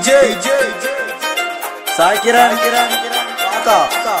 DJ, Sai Kiran, Kiran. Kaka.